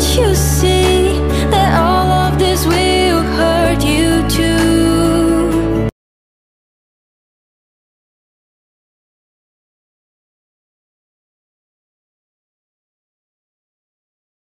You see?